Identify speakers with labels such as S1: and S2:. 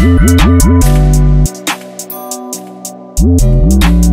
S1: Thank you.